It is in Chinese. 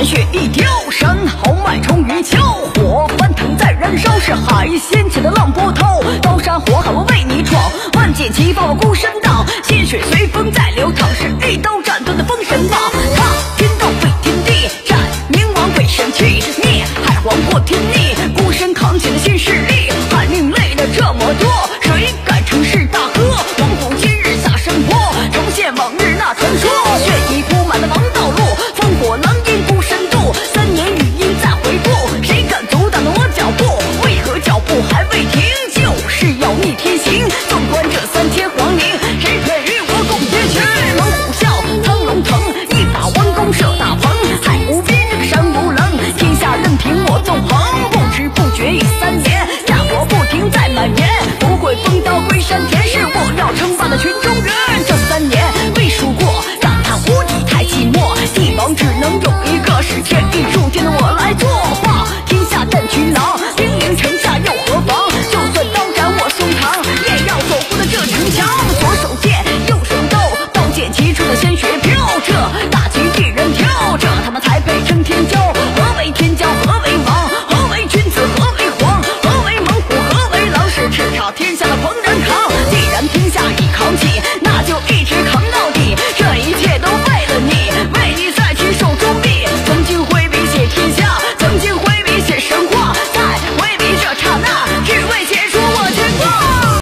鲜血一丢，山豪迈冲云霄，火翻腾在燃烧，是海掀起的浪波涛。刀山火海我为你闯，万箭齐发我孤身挡，鲜血随风在流淌，是一刀斩断的风。我纵横，不知不觉已三年，战火不停在蔓延，不会封刀归山田，是我要称霸的群臣。